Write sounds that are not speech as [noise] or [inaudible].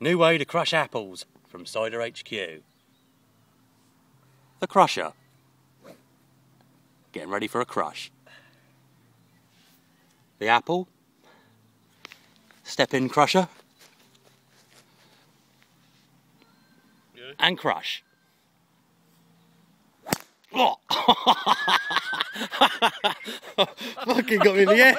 New way to crush apples from Cider HQ. The crusher. Getting ready for a crush. The apple. Step in crusher. Yeah. And crush. Oh. [laughs] Fucking got me in the air.